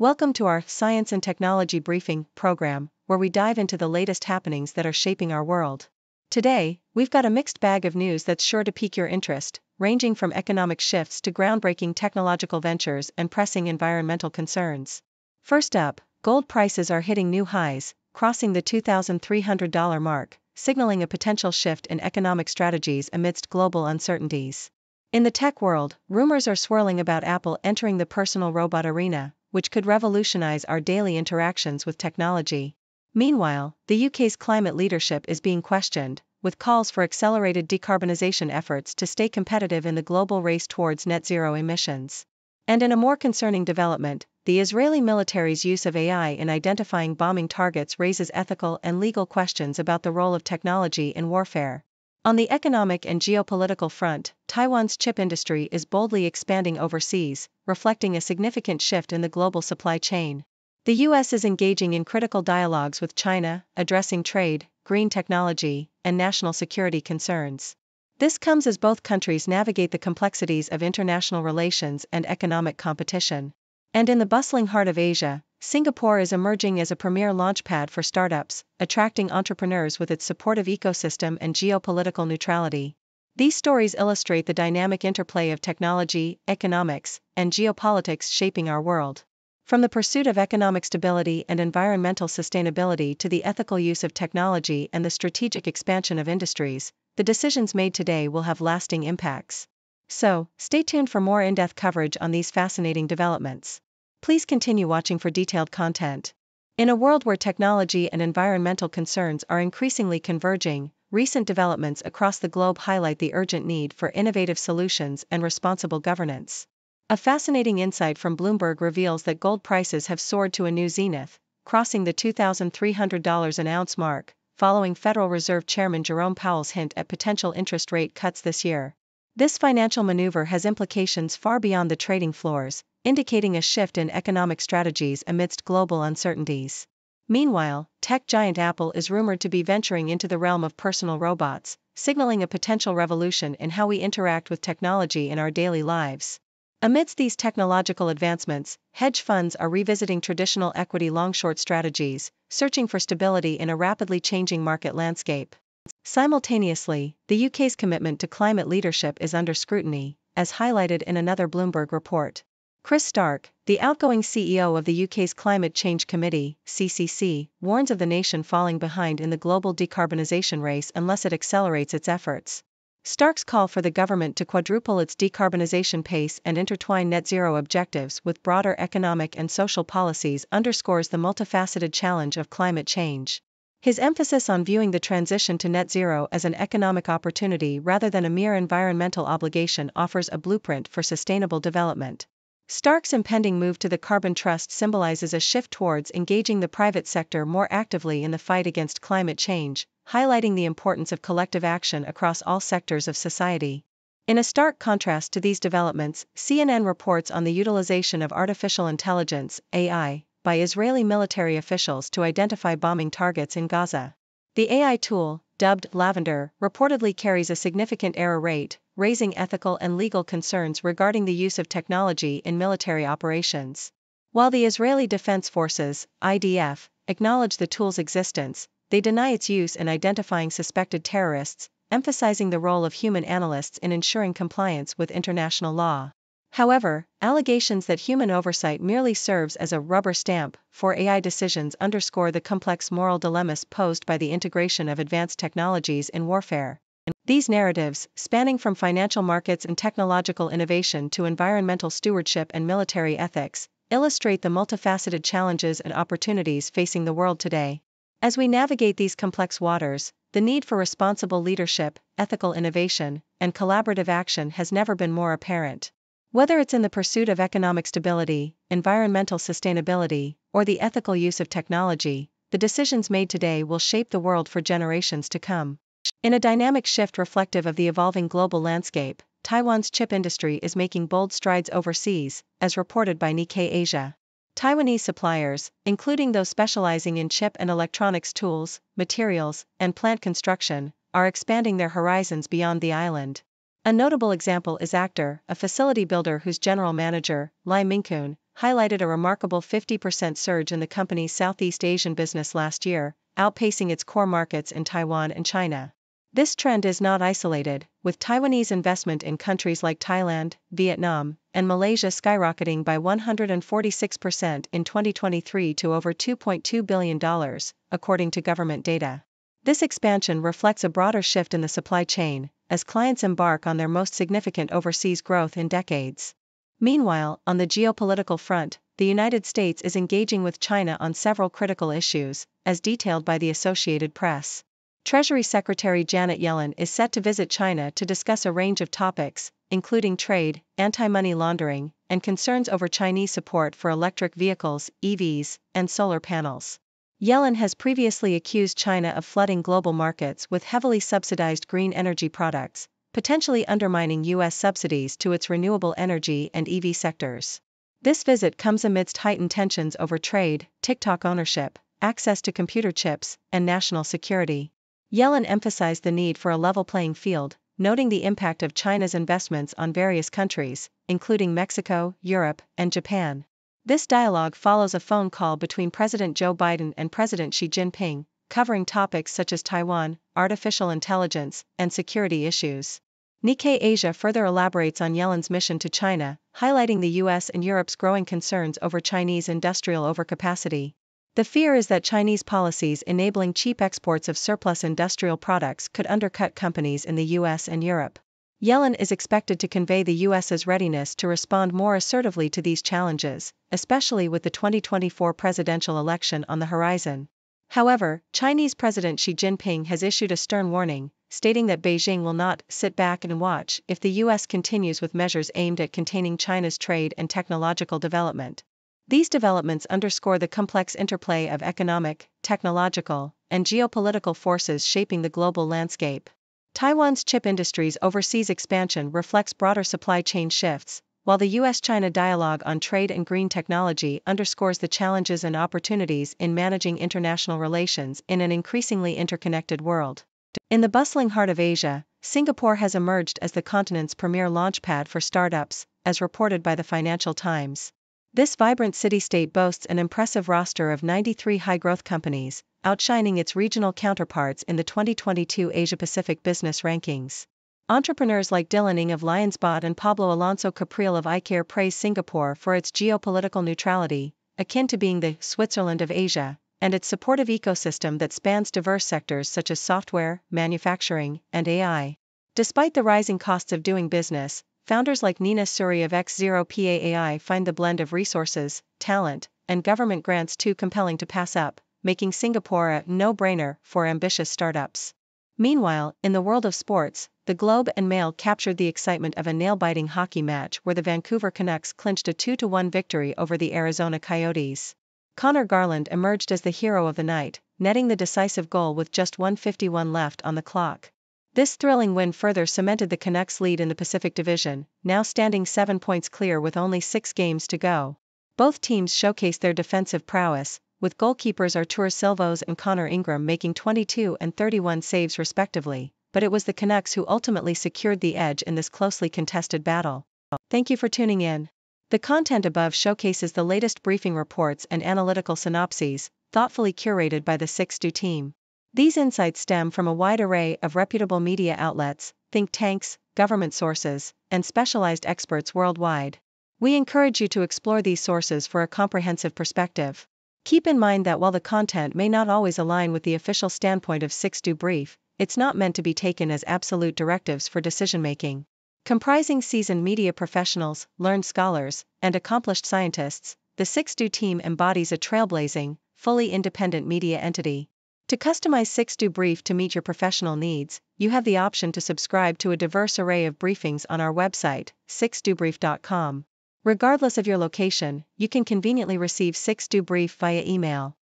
Welcome to our Science and Technology Briefing program, where we dive into the latest happenings that are shaping our world. Today, we've got a mixed bag of news that's sure to pique your interest, ranging from economic shifts to groundbreaking technological ventures and pressing environmental concerns. First up, gold prices are hitting new highs, crossing the $2,300 mark, signaling a potential shift in economic strategies amidst global uncertainties. In the tech world, rumors are swirling about Apple entering the personal robot arena, which could revolutionize our daily interactions with technology. Meanwhile, the UK's climate leadership is being questioned, with calls for accelerated decarbonization efforts to stay competitive in the global race towards net zero emissions. And in a more concerning development, the Israeli military's use of AI in identifying bombing targets raises ethical and legal questions about the role of technology in warfare. On the economic and geopolitical front, Taiwan's chip industry is boldly expanding overseas, reflecting a significant shift in the global supply chain. The U.S. is engaging in critical dialogues with China, addressing trade, green technology, and national security concerns. This comes as both countries navigate the complexities of international relations and economic competition. And in the bustling heart of Asia, Singapore is emerging as a premier launchpad for startups, attracting entrepreneurs with its supportive ecosystem and geopolitical neutrality. These stories illustrate the dynamic interplay of technology, economics, and geopolitics shaping our world. From the pursuit of economic stability and environmental sustainability to the ethical use of technology and the strategic expansion of industries, the decisions made today will have lasting impacts. So, stay tuned for more in depth coverage on these fascinating developments. Please continue watching for detailed content. In a world where technology and environmental concerns are increasingly converging, recent developments across the globe highlight the urgent need for innovative solutions and responsible governance. A fascinating insight from Bloomberg reveals that gold prices have soared to a new zenith, crossing the $2,300 an ounce mark, following Federal Reserve Chairman Jerome Powell's hint at potential interest rate cuts this year. This financial maneuver has implications far beyond the trading floors, indicating a shift in economic strategies amidst global uncertainties. Meanwhile, tech giant Apple is rumored to be venturing into the realm of personal robots, signaling a potential revolution in how we interact with technology in our daily lives. Amidst these technological advancements, hedge funds are revisiting traditional equity long short strategies, searching for stability in a rapidly changing market landscape. Simultaneously, the UK's commitment to climate leadership is under scrutiny, as highlighted in another Bloomberg report. Chris Stark, the outgoing CEO of the UK's Climate Change Committee, CCC, warns of the nation falling behind in the global decarbonisation race unless it accelerates its efforts. Stark's call for the government to quadruple its decarbonisation pace and intertwine net zero objectives with broader economic and social policies underscores the multifaceted challenge of climate change. His emphasis on viewing the transition to net zero as an economic opportunity rather than a mere environmental obligation offers a blueprint for sustainable development. Stark's impending move to the Carbon Trust symbolizes a shift towards engaging the private sector more actively in the fight against climate change, highlighting the importance of collective action across all sectors of society. In a stark contrast to these developments, CNN reports on the utilization of artificial intelligence, AI, by Israeli military officials to identify bombing targets in Gaza. The AI tool, dubbed Lavender, reportedly carries a significant error rate, raising ethical and legal concerns regarding the use of technology in military operations. While the Israeli Defense Forces, IDF, acknowledge the tool's existence, they deny its use in identifying suspected terrorists, emphasizing the role of human analysts in ensuring compliance with international law. However, allegations that human oversight merely serves as a rubber stamp for AI decisions underscore the complex moral dilemmas posed by the integration of advanced technologies in warfare. These narratives, spanning from financial markets and technological innovation to environmental stewardship and military ethics, illustrate the multifaceted challenges and opportunities facing the world today. As we navigate these complex waters, the need for responsible leadership, ethical innovation, and collaborative action has never been more apparent. Whether it's in the pursuit of economic stability, environmental sustainability, or the ethical use of technology, the decisions made today will shape the world for generations to come. In a dynamic shift reflective of the evolving global landscape, Taiwan's chip industry is making bold strides overseas, as reported by Nikkei Asia. Taiwanese suppliers, including those specializing in chip and electronics tools, materials, and plant construction, are expanding their horizons beyond the island. A notable example is Acter, a facility builder whose general manager, Lai Mingkun, highlighted a remarkable 50% surge in the company's Southeast Asian business last year, outpacing its core markets in Taiwan and China. This trend is not isolated, with Taiwanese investment in countries like Thailand, Vietnam, and Malaysia skyrocketing by 146% in 2023 to over $2.2 billion, according to government data. This expansion reflects a broader shift in the supply chain, as clients embark on their most significant overseas growth in decades. Meanwhile, on the geopolitical front, the United States is engaging with China on several critical issues, as detailed by the Associated Press. Treasury Secretary Janet Yellen is set to visit China to discuss a range of topics, including trade, anti money laundering, and concerns over Chinese support for electric vehicles, EVs, and solar panels. Yellen has previously accused China of flooding global markets with heavily subsidized green energy products, potentially undermining U.S. subsidies to its renewable energy and EV sectors. This visit comes amidst heightened tensions over trade, TikTok ownership, access to computer chips, and national security. Yellen emphasized the need for a level playing field, noting the impact of China's investments on various countries, including Mexico, Europe, and Japan. This dialogue follows a phone call between President Joe Biden and President Xi Jinping, covering topics such as Taiwan, artificial intelligence, and security issues. Nikkei Asia further elaborates on Yellen's mission to China, highlighting the US and Europe's growing concerns over Chinese industrial overcapacity. The fear is that Chinese policies enabling cheap exports of surplus industrial products could undercut companies in the US and Europe. Yellen is expected to convey the US's readiness to respond more assertively to these challenges, especially with the 2024 presidential election on the horizon. However, Chinese President Xi Jinping has issued a stern warning, stating that Beijing will not sit back and watch if the US continues with measures aimed at containing China's trade and technological development. These developments underscore the complex interplay of economic, technological, and geopolitical forces shaping the global landscape. Taiwan's chip industry's overseas expansion reflects broader supply chain shifts, while the US China dialogue on trade and green technology underscores the challenges and opportunities in managing international relations in an increasingly interconnected world. In the bustling heart of Asia, Singapore has emerged as the continent's premier launchpad for startups, as reported by the Financial Times. This vibrant city state boasts an impressive roster of 93 high growth companies, outshining its regional counterparts in the 2022 Asia Pacific Business Rankings. Entrepreneurs like Dylan Ng of Lionsbot and Pablo Alonso Capriel of iCare praise Singapore for its geopolitical neutrality, akin to being the Switzerland of Asia, and its supportive ecosystem that spans diverse sectors such as software, manufacturing, and AI. Despite the rising costs of doing business, Founders like Nina Suri of X0PAAI find the blend of resources, talent, and government grants too compelling to pass up, making Singapore a no brainer for ambitious startups. Meanwhile, in the world of sports, the Globe and Mail captured the excitement of a nail biting hockey match where the Vancouver Canucks clinched a 2 1 victory over the Arizona Coyotes. Conor Garland emerged as the hero of the night, netting the decisive goal with just 151 left on the clock. This thrilling win further cemented the Canucks' lead in the Pacific Division, now standing seven points clear with only six games to go. Both teams showcased their defensive prowess, with goalkeepers Artur Silovs and Connor Ingram making 22 and 31 saves respectively, but it was the Canucks who ultimately secured the edge in this closely contested battle. Thank you for tuning in. The content above showcases the latest briefing reports and analytical synopses, thoughtfully curated by the 6Do team. These insights stem from a wide array of reputable media outlets, think tanks, government sources, and specialized experts worldwide. We encourage you to explore these sources for a comprehensive perspective. Keep in mind that while the content may not always align with the official standpoint of 6Do Brief, it's not meant to be taken as absolute directives for decision making. Comprising seasoned media professionals, learned scholars, and accomplished scientists, the 6Do team embodies a trailblazing, fully independent media entity. To customize 6Do Brief to meet your professional needs, you have the option to subscribe to a diverse array of briefings on our website, 6dobrief.com. Regardless of your location, you can conveniently receive 6Do Brief via email.